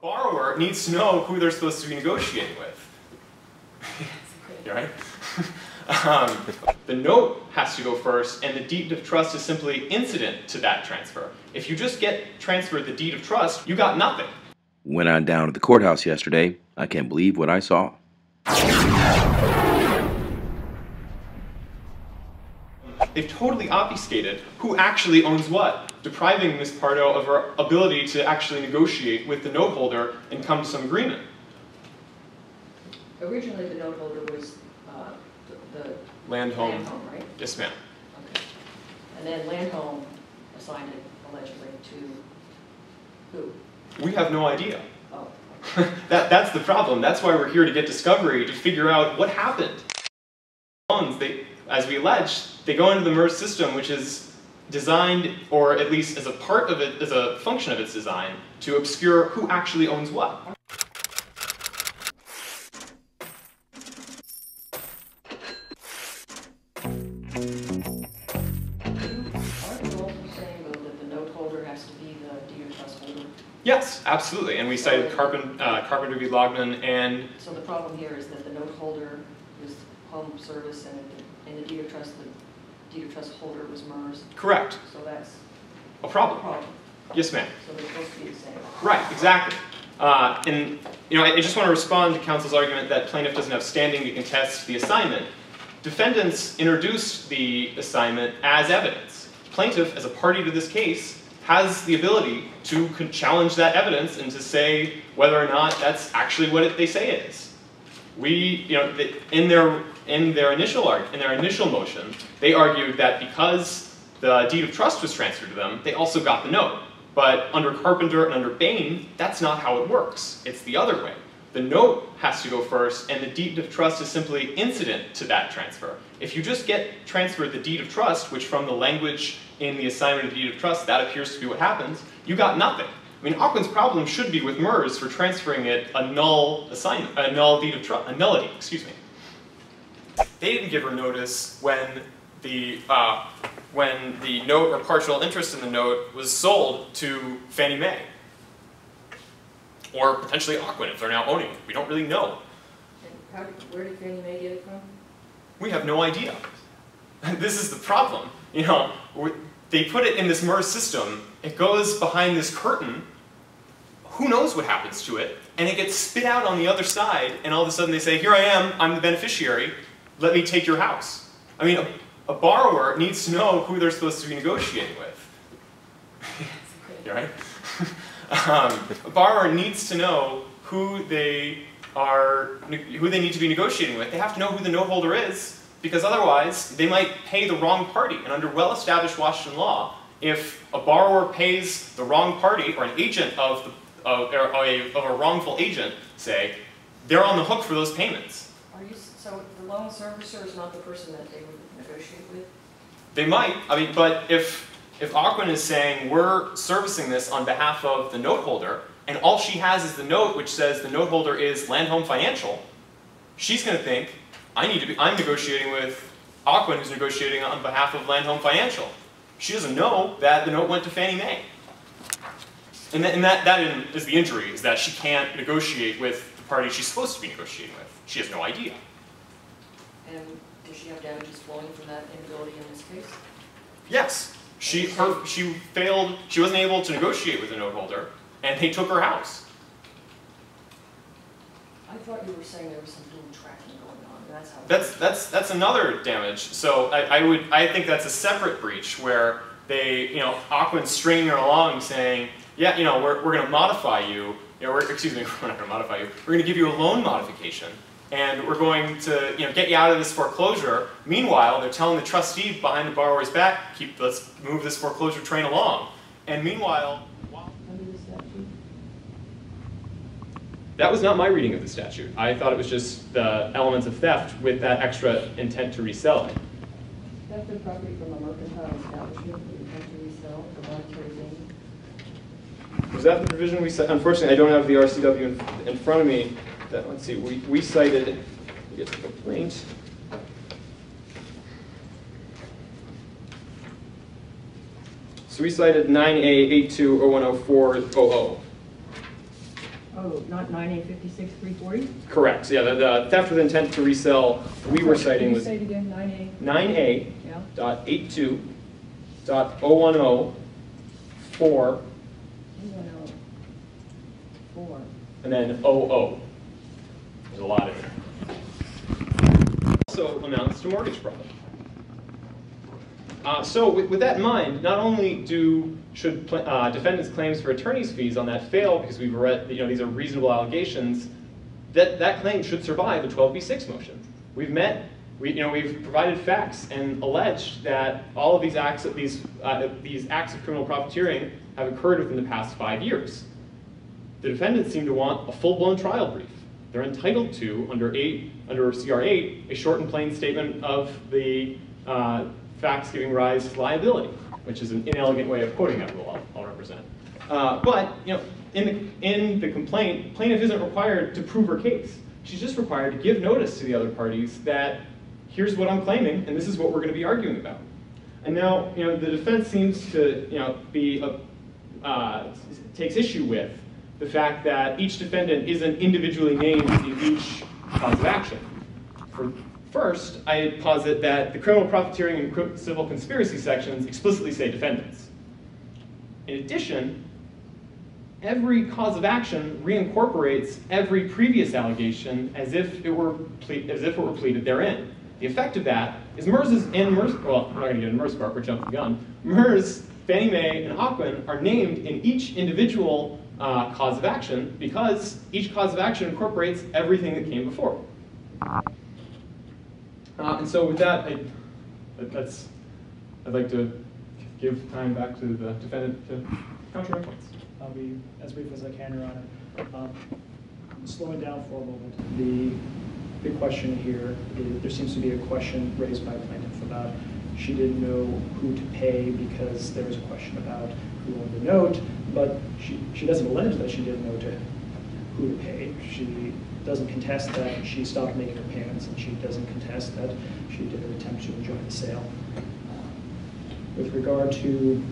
borrower needs to know who they're supposed to be negotiating with. right? um, the note has to go first, and the deed of trust is simply incident to that transfer. If you just get transferred the deed of trust, you got nothing. Went on down to the courthouse yesterday. I can't believe what I saw. They've totally obfuscated who actually owns what, depriving Ms. Pardo of her ability to actually negotiate with the note holder and come to some agreement. Originally, the note holder was uh, the Land home. land home, right? Yes, ma'am. Okay. And then land home assigned it allegedly to who? We have no idea. Oh, that, that's the problem. That's why we're here to get discovery, to figure out what happened. They, as we allege, they go into the MERS system, which is designed, or at least as a part of it, as a function of its design, to obscure who actually owns what. Yes, absolutely. And we cited Carpen, uh, Carpenter v. Longan and So the problem here is that the note holder was home service and the- and the deed of trust, the deed of trust holder was MERS, correct, so that's a a problem. problem. Yes, ma'am. So they're supposed to be the same. Right, exactly. Uh, and you know, I, I just want to respond to counsel's argument that plaintiff doesn't have standing to contest the assignment. Defendants introduced the assignment as evidence. Plaintiff, as a party to this case, has the ability to con- challenge that evidence and to say whether or not that's actually what it, they say it is. We, you know, the, in their in their initial arg- in their initial motion, they argued that because the deed of trust was transferred to them, they also got the note. But under Carpenter and under Bain, that's not how it works. It's the other way. The note has to go first, and the deed of trust is simply incident to that transfer. If you just get transferred the deed of trust, which from the language in the assignment of deed of trust, that appears to be what happens, you got nothing. I mean, Ocwen's problem should be with MERS for transferring it a null assignment, a null deed of trust, a nullity, excuse me. They didn't give her notice when the uh, when the note or partial interest in the note was sold to Fannie Mae, or potentially Ocwen if they're now owning it. We don't really know. How, where did Fannie Mae get it from? We have no idea. this is the problem. You know, we- they put it in this MERS system. It goes behind this curtain. Who knows what happens to it? And it gets spit out on the other side, and all of a sudden they say, "Here I am. I'm the beneficiary. Let me take your house." I mean, a, a borrower needs to know who they're supposed to be negotiating with. Right? um, a borrower needs to know who they are, who they need to be negotiating with. They have to know who the note holder is, because otherwise they might pay the wrong party. And under well-established Washington law, if a borrower pays the wrong party or an agent of the of, or a, of a wrongful agent, say, they're on the hook for those payments. Are you, s- so the loan servicer is not the person that they would negotiate with? They might. I mean, but if if Ocwen is saying we're servicing this on behalf of the note holder, and all she has is the note which says the note holder is Land Home Financial, she's going to think I need to be. I'm negotiating with Ocwen, who's negotiating on behalf of Land Home Financial. She doesn't know that the note went to Fannie Mae. And, that, and that, that is the injury, is that she can't negotiate with the party she's supposed to be negotiating with. She has no idea. And does she have damages flowing from that inability in this case? Yes, she her she failed. She wasn't able to negotiate with the note holder, and they took her house. I thought you were saying there was some dual tracking going on, that's how. That's that's that's another damage. So I, I would I think that's a separate breach where they you know Ocwen's stringing her along saying yeah you know we're we're going to modify you. You know, we're, excuse me, we're not going to modify you. We're going to give you a loan modification, and we're going to you know get you out of this foreclosure. Meanwhile, they're telling the trustee behind the borrower's back, keep let's move this foreclosure train along. And meanwhile, while Under the statute? That was not my reading of the statute. I thought it was just the elements of theft with that extra intent to resell it. Theft of property from a mercantile establishment with intent to resell for monetary gain. Was that the provision we said? Unfortunately, I don't have the RCW in, in front of me. That, let's see, we, we cited, get the complaint. So we cited 9A82010400. Oh, not nine A fifty-six, three forty? Correct. Yeah, the, the theft with intent to resell we were citing was Say it again, 9A? nine A A, yeah? dot eight two dot oh one oh four You went. Four. and then oh oh. A lot in there. Also amounts to mortgage fraud. Uh, so with, with that in mind, not only do should uh, defendants' claims for attorney's fees on that fail because we've read you know these are reasonable allegations, that that claim should survive a 12b6 motion. We've met, we you know we've provided facts and alleged that all of these acts of these uh, these acts of criminal profiteering have occurred within the past five years. The defendants seem to want a full-blown trial brief. They're entitled to, under eight, under CR eight, a short and plain statement of the uh, facts giving rise to liability, which is an inelegant way of quoting that rule. I'll, I'll represent. Uh, but you know, in the in the complaint, plaintiff isn't required to prove her case. She's just required to give notice to the other parties that here's what I'm claiming, and this is what we're going to be arguing about. And now, you know, the defense seems to, you know, be a, uh, takes issue with the fact that each defendant isn't individually named in each cause of action. For, first, I posit that the criminal profiteering and civil conspiracy sections explicitly say defendants. In addition, every cause of action reincorporates every previous allegation as if it were as if it were pleaded therein. The effect of that is MERS and MERS. Well, we're not going to get into MERS part. We're jumping the gun. MERS, Fannie Mae, and Ocwen are named in each individual uh, cause of action because each cause of action incorporates everything that came before. Uh, and so with that, I, that's, I'd like to give time back to the defendant to counter my points. I'll be as brief as I can, Your Honor. Um, Slowing down for a moment, the big question here, there seems to be a question raised by plaintiff about she didn't know who to pay because there was a question about who owned the note, but she, she doesn't allege that she didn't know to, who to pay. She doesn't contest that she stopped making her payments, and she doesn't contest that she did an attempt to enjoy the sale. With regard to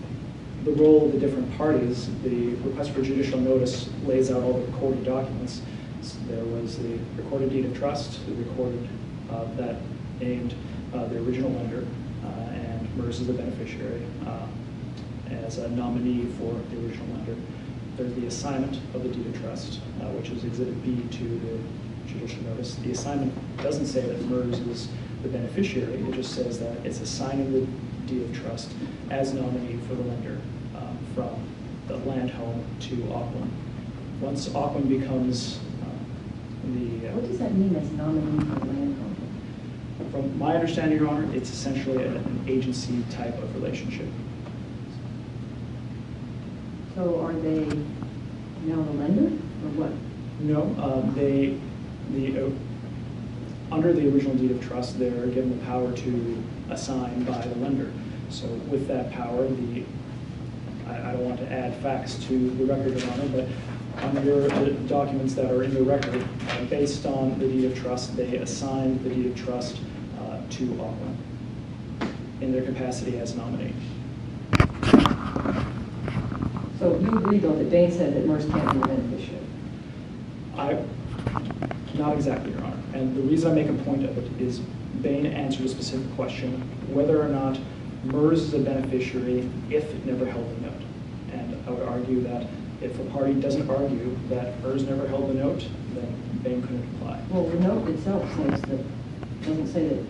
the role of the different parties, the request for judicial notice lays out all the recorded documents. So There was the recorded deed of trust, the recorded, uh, that named uh, the original lender, uh, and MERS is the beneficiary uh, as a nominee for the original lender. There's the assignment of the deed of trust, uh, which is Exhibit B to the judicial notice. The assignment doesn't say that MERS is the beneficiary, it just says that it's assigning the deed of trust as nominee for the lender um, from the land home to Ocwen. Once Ocwen becomes uh, the, uh, What does that mean as nominee for land home? from my understanding, Your Honor, it's essentially an agency type of relationship. So are they now the lender, or what? No, um, they, the, uh, under the original deed of trust, they're given the power to assign by the lender. So with that power, the, I, I don't want to add facts to the record, Your Honor, but under the documents that are in the record, uh, based on the deed of trust, they assigned the deed of trust uh, to Ocwen in their capacity as nominee. So you agree though that Bain said that MERS can't be a beneficiary? I, not exactly, Your Honor. And the reason I make a point of it is Bain answered a specific question, whether or not MERS is a beneficiary if it never held the note. And I would argue that if a party doesn't argue that MERS never held the note, then Bain couldn't apply. Well, the note itself says that, doesn't say that,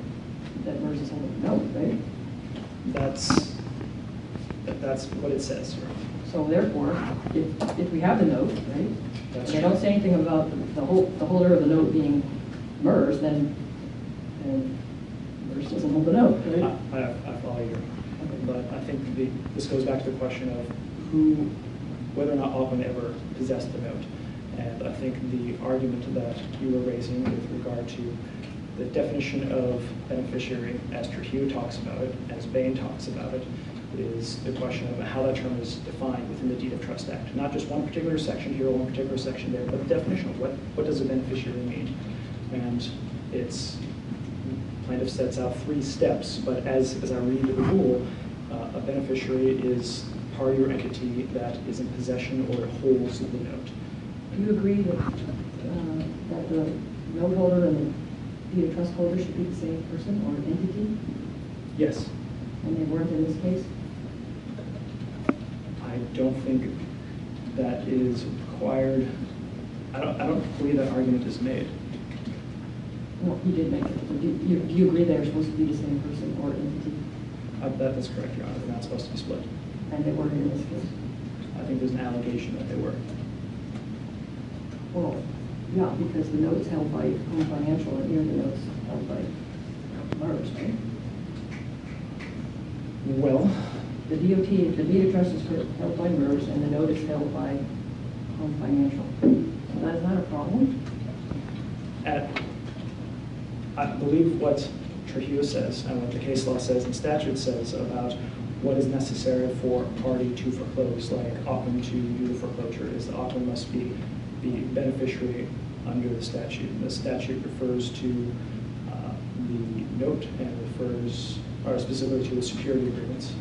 that MERS is holding the note, right? That's, that's what it says, Your Honor. So therefore, if, if we have the note, right? And they don't say anything about the whole, the holder of the note being MERS, then, then MERS doesn't hold the note, I, right? I I follow you. But I think the, this goes back to the question of who, whether or not Ocwen ever possessed the note. And I think the argument that you were raising with regard to the definition of beneficiary, as Trujillo talks about it, as Bain talks about it, is the question of how that term is defined within the Deed of Trust Act. Not just one particular section here, one particular section there, but the definition of what, what does a beneficiary mean? And it's, plaintiff sets out three steps, but as, as I read the rule, uh, a beneficiary is party or entity that is in possession or holds the note. Do you agree that, uh, that the note holder and the deed of trust holder should be the same person or entity, Yes, and they weren't in this case? I don't think that is required. I don't, I don't believe that argument is made. No, you did make it. Do you, do you agree they're supposed to be the same person or entity, Uh, That, that's correct, Your Honor, they're not supposed to be split. and they weren't in this case? I think there's an allegation that they were. Well, yeah, because the note's held by Home Financial, and here the note's held by MERS, right? Well, The DOT, the deed of trust is held by MERS, and the note is held by Home Financial. So that is not a problem? at, I believe what Trujillo says and what the case law says and statute says about what is necessary for a party to foreclose, like Ocwen to do the foreclosure, is that Ocwen must be the beneficiary under the statute. And The statute refers to uh, the note and refers, or specifically to the security agreements.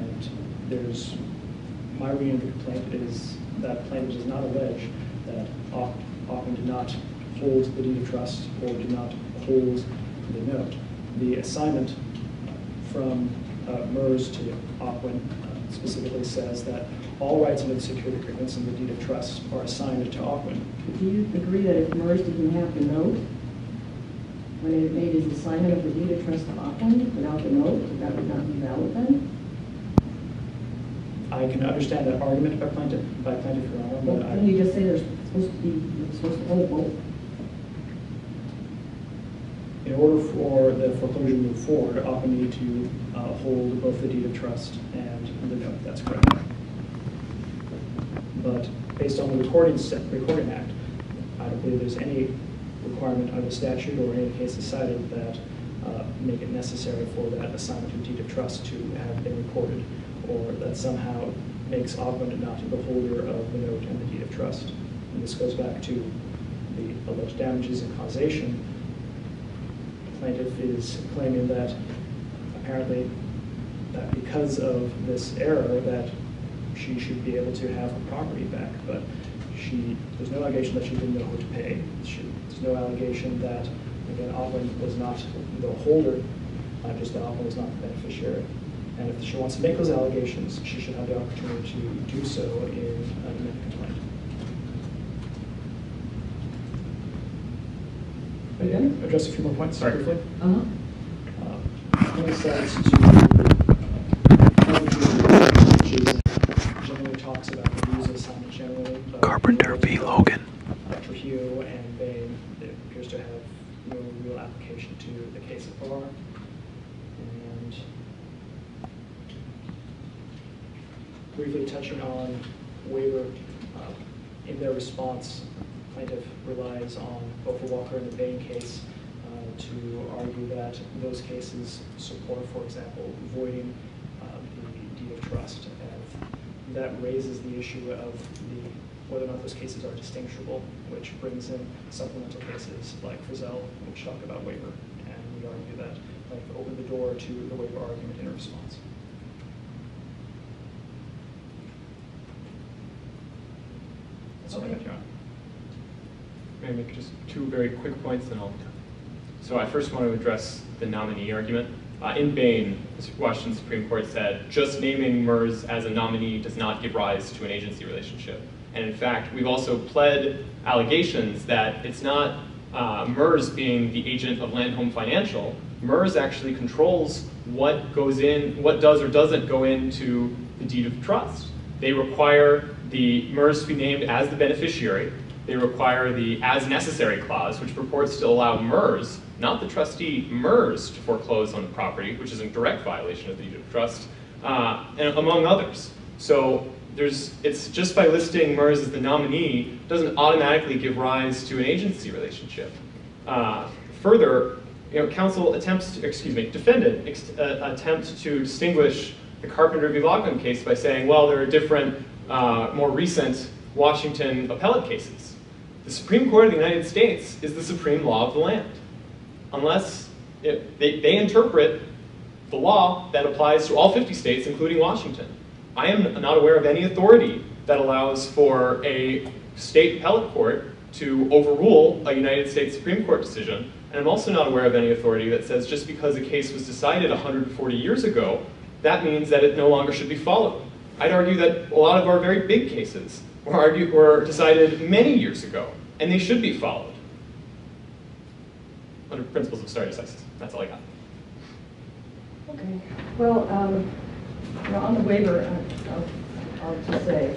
And there's, my reading of the complaint is that plaintiff does not allege that Au- Ocwen did not hold the deed of trust or did not hold the note. The assignment from uh, MERS to Ocwen uh, specifically says that all rights under the security agreements and the deed of trust are assigned to Ocwen. Do you agree that if MERS didn't have the note, when it made its assignment of the deed of trust to Ocwen without the note, that would not be valid then? I can understand that argument by plaintiff, by plaintiff, Your Honor, but Didn't you just say there's supposed to be, supposed to hold both? in order for the foreclosure to move forward, Ocwen need to uh, hold both the deed of trust and the note, that's correct. But based on the recording, recording act, I don't believe there's any requirement under statute or any case decided that uh, make it necessary for that assignment of deed of trust to have been recorded, or that somehow makes Ocwen not the holder of the note and the deed of trust. And this goes back to the alleged damages and causation. The plaintiff is claiming that apparently that because of this error, that she should be able to have her property back, but she, there's no allegation that she didn't know who to pay. She, there's no allegation that, again, Ocwen was not the holder, uh, just that was not the beneficiary. And if she wants to make those allegations, she should have the opportunity to do so in an amended complaint. Are you? Address a few more points Sorry. briefly. Uh-huh. One says to, uh, which is, generally talks about the views of assignment generally. Carpenter v. Longan. uh, Trujillo and Bain, it appears to have no real application to the case at bar. And briefly touching on waiver, uh, in their response, plaintiff relies on both the Walker and the Bain case uh, to argue that those cases support, for example, voiding uh, the deed of trust. And that raises the issue of the, whether or not those cases are distinguishable, which brings in supplemental cases like Frizzell, which talk about waiver. And we argue that like open the door to the waiver argument in response. That's all I got, May I make just two very quick points, then I'll. So I first want to address the nominee argument. Uh, in Bain, the Washington Supreme Court said, just naming MERS as a nominee does not give rise to an agency relationship. And in fact, we've also pled allegations that it's not uh, MERS being the agent of Land Home Financial. MERS actually controls what goes in, what does or doesn't go into the deed of trust. They require the MERS to be named as the beneficiary. They require the as necessary clause, which purports to allow MERS, not the trustee, MERS to foreclose on the property, which is in direct violation of the deed of trust, uh, and among others. So there's, it's just by listing MERS as the nominee doesn't automatically give rise to an agency relationship. Uh, further, you know, counsel attempts to, excuse me, defendant ex- uh, attempt to distinguish the Carpenter v. Longan case by saying, well, there are different, uh, more recent Washington appellate cases. The Supreme Court of the United States is the supreme law of the land. Unless it, they, they interpret the law that applies to all 50 states, including Washington. I am not aware of any authority that allows for a state appellate court to overrule a United States Supreme Court decision. And I'm also not aware of any authority that says just because a case was decided 140 years ago, that means that it no longer should be followed. I'd argue that a lot of our very big cases were, argued, were decided many years ago, and they should be followed under principles of stare decisis. That's all I got. Okay, well, um, you know, on the waiver, uh, I'll, I'll just say,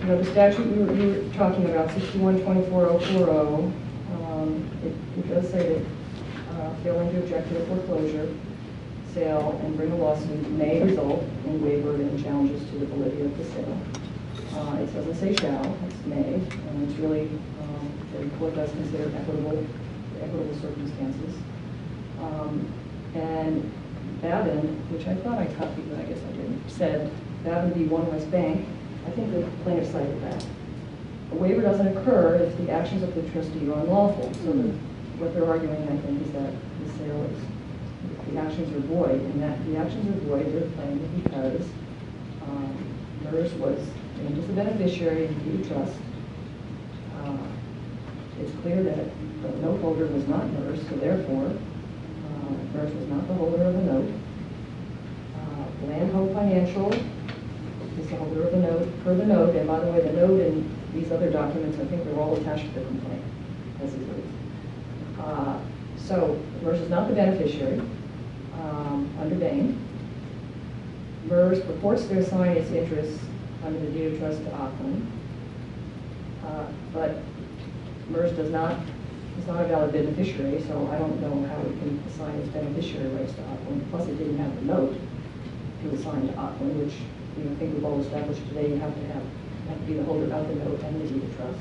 you know, the statute you were, you were talking about, sixty-one twenty-four oh four oh, um, it, it does say that, uh, failing to object to a foreclosure, sale, and bring a lawsuit may result in waiver and challenges to the validity of the sale. Uh, it doesn't say shall, it's may, and it's really, um, the court does consider equitable, equitable circumstances. Um, And Bavand, which I thought I copied, but I guess I didn't, said Bavand v. OneWest Bank, I think the plaintiff cited that. A waiver doesn't occur if the actions of the trustee are unlawful. So the- what they're arguing, I think, is that the sale is, the actions are void, and that the actions are void, they're claiming because um, MERS was named as the beneficiary in the trust. Uh, It's clear that the note holder was not MERS, so therefore, uh, MERS was not the holder of the note. Uh, Financial is the holder of the note, per the note, and by the way, the note and these other documents, I think they're all attached to the complaint, as is. Uh, So MERS is not the beneficiary um, under Bain. MERS purports to assign its interests under the deed of trust to Ocwen. Uh, But MERS does not, is not a valid beneficiary, so I don't know how it can assign its beneficiary rights to Ocwen. Plus, it didn't have the note to assign to Ocwen, which, you know, I think we've all established today, you have to have, have to be the holder of the note and the deed of trust.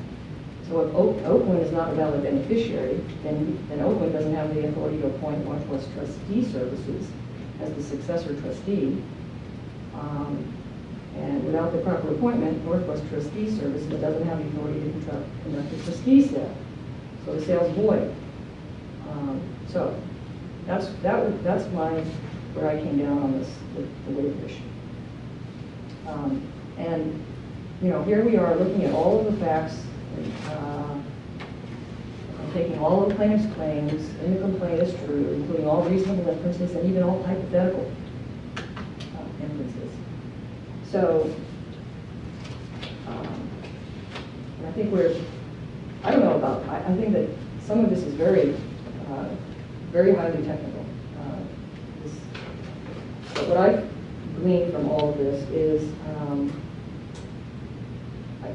So if Oak- Ocwen is not a valid beneficiary, then, then Ocwen doesn't have the authority to appoint Northwest Trustee Services as the successor trustee. Um, And without the proper appointment, Northwest Trustee Services doesn't have the authority to conduct, a trustee sale. So the sale's void. Um, So that's, that, that's my, where I came down on this, the the waiver issue. Um, And, you know, here we are looking at all of the facts, uh, taking all of the plaintiff's claims in the complaint as true, including all reasonable inferences and even all hypothetical uh, inferences. So, um, I think we're, I don't know about, I, I think that some of this is very, uh, very highly technical. Uh, this- But what I've gleaned from all of this is, um,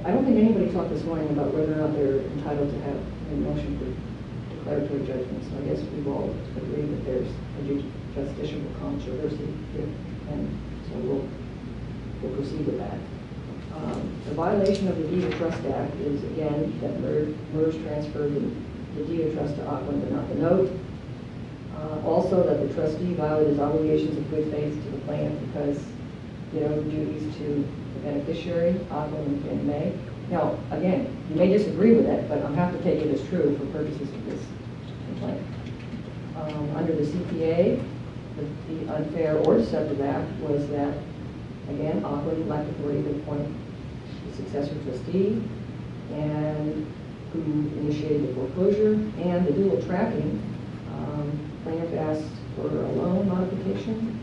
I, don't think anybody talked this morning about whether or not they're entitled to have a motion for declaratory judgment. So I guess we've all agreed that there's a ju- justiciable controversy here, and so we'll, we'll proceed with that. Um, The violation of the deed of trust act is, again, that MERS transferred the the deed of trust to Ocwen but not the note. Uh, Also, that the trustee violated his obligations of good faith to the plaintiff because, you know, duties to the beneficiary, Ocwen and Fannie Mae. Now, again, you may disagree with it, but I have to take it as true for purposes of this complaint. Um, Under the CPA, the- the unfair or deceptive act was that, again, Ocwen lacked authority to appoint the successor trustee, and who initiated the foreclosure, and the dual tracking. Um, Plaintiff asked for a loan modification,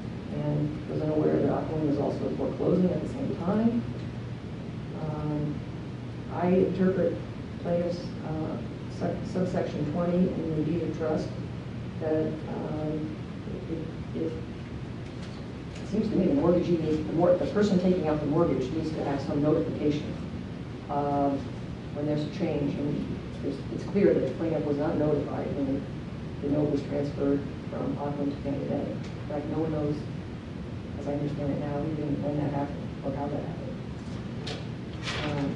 and was unaware that Ocwen was also foreclosing at the same time. Um, I interpret plaintiff's uh, subsection 20 in the deed of trust that um, if- if, it seems to me the mortgagee needs, the mor- the person taking out the mortgage needs to have some notification um, when there's a change. And it's- clear that the plaintiff was not notified when the note was transferred from Ocwen to Canada. In fact, no one knows, as I understand it now, even when that happened or how that happened. Um,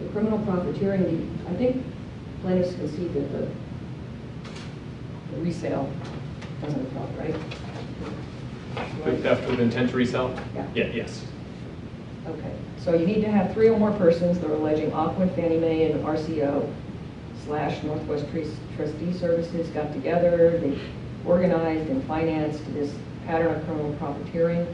The criminal profiteering, I think plaintiffs concede that the the resale doesn't apply, right? The theft with intent to resell? Yeah. Yeah, yes. Okay, so you need to have three or more persons that are alleging Ocwen, Fannie Mae, and RCO slash Northwest Trustee Services got together, they organized and financed this pattern of criminal profiteering.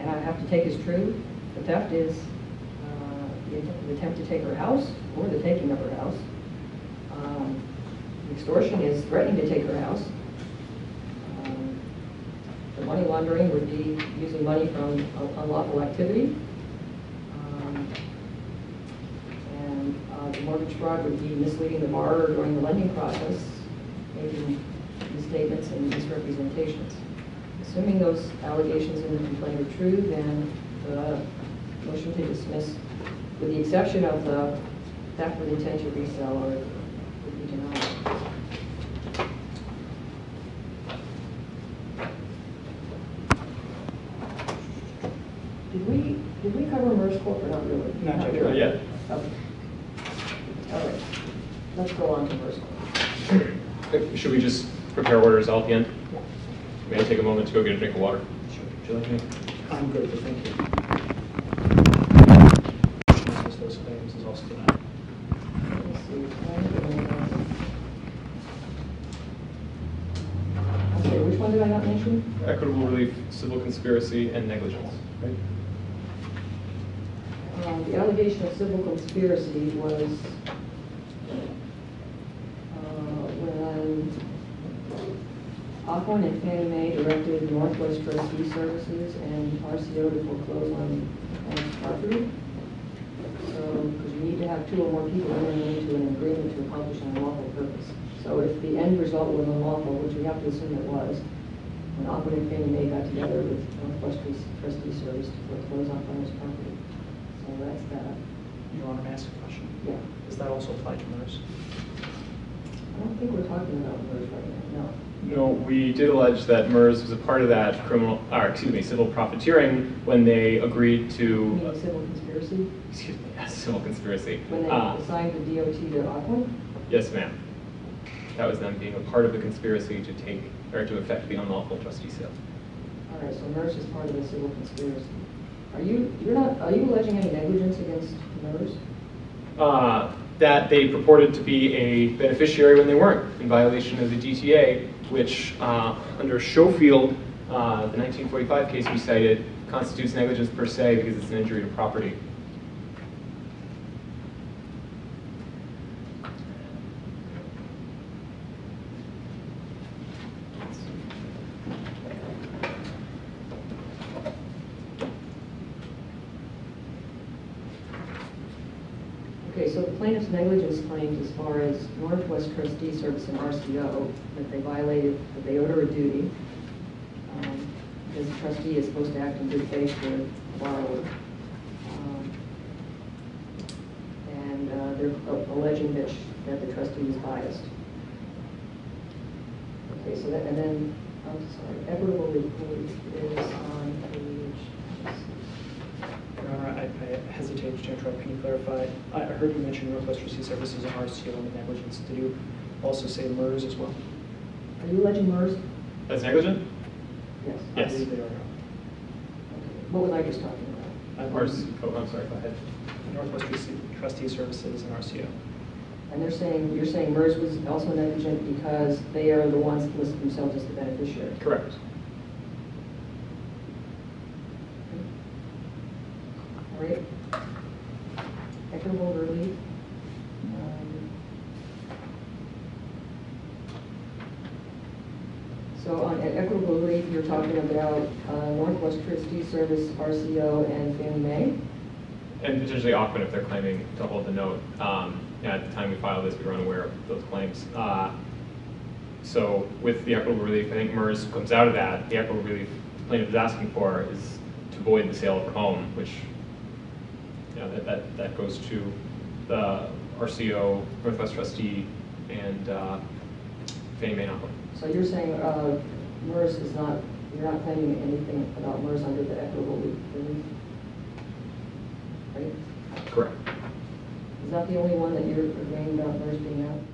And I have to take as true, the theft is uh, the att- the attempt to take her house or the taking of her house. Um, Extortion is threatening to take her house. Um, The money laundering would be using money from un- unlawful activity. Um, And uh, the mortgage fraud would be misleading the borrower during the lending process, making misstatements and misrepresentations. Assuming those allegations in the complaint are true, then the motion to dismiss, with the exception of the theft with intent to resell, or would be denied. Did we, did we cover MERSCORP or not really? Not yet. really. Not yet. Okay. All right, let's go on to MERS Corp. Should we just prepare orders all at the end? Yeah. May I take a moment to go get a drink of water? Sure. Would you like me? I'm good, but thank you. Dismiss those claims is also denied. Let's see, I'm sorry, which one did I not mention? Equitable relief, civil conspiracy, and negligence, right? Uh, The allegation of civil conspiracy was uh, when Ocwen and Fannie Mae directed Northwest Trustee Services and RCO to foreclose on on property. So, because you need to have two or more people entering into an agreement to accomplish an unlawful purpose. So if the end result was unlawful, which we have to assume it was, when Ocwen and Fannie Mae got together with Northwest Trustee Service to foreclose on Farmers property. So that's that. Your Honor, may I ask a question? Yeah. Does that also apply to MERS? I don't think we're talking about MERS right now, no. No, we did allege that MERS was a part of that criminal, or excuse me, civil profiteering when they agreed You to, mean civil conspiracy? excuse me, yes, civil conspiracy. When they Uh, assigned the DOT to Ocwen? Yes, ma'am. That was them being a part of the conspiracy to take, or to effect the unlawful trustee sale. All right, so MERS is part of the civil conspiracy. Are you, you're not, are you alleging any negligence against MERS? uh, that they purported to be a beneficiary when they weren't, in violation of the DTA, which, uh, under Schofield, uh, the 1945 case we cited, constitutes negligence per se because it's an injury to property. Okay, so the plaintiff's negligence claims as far as Northwest Trustee Service and RCO, that they violated, that they owed her a duty, um, because the trustee is supposed to act in good faith with the borrower. Um, And uh, they're alleging that, sh- that the trustee was biased. Okay, so that, and then, I'm sorry, equitable is on page, Your Honor, I I hesitate to interrupt. Can you clarify? I I heard you mention Northwest Trustee Services and RCO and the negligence. Did you also say MERS as well? are you alleging MERS? That's negligent? Yes. I Yes. believe they are. Okay. What was I just talking about? I Or, believe oh, I'm sorry, go ahead. Northwest Trustee- Trustee Services and RCO. And they're saying, you're saying MERS was also negligent because they are the ones that list themselves as the beneficiary. Correct. All right? Equitable relief. Um, So on equitable relief, you're talking about uh, Northwest Trustee Service, RCO, and Fannie Mae? And potentially Ocwen if they're claiming to hold the note. Um, At the time we filed this, we were unaware of those claims. Uh, So with the equitable relief, I think MERS comes out of that. The equitable relief the plaintiff is asking for is to void the sale of her home, which, you know, that, that, that goes to the RCO, Northwest trustee, and uh, Fannie Mae Ocwen. So you're saying uh, MERS is not, you're not claiming anything about MERS under the equitable relief? Right? Correct. Is that the only one that you're agreeing about MERS being out?